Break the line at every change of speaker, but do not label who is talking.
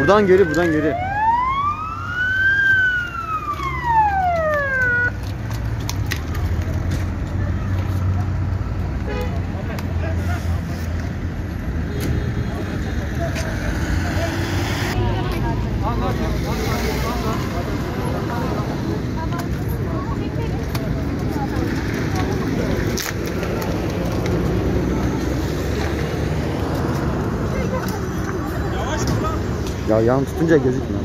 Buradan geri buradan geri. Ya yan tutunca gözükmüyor.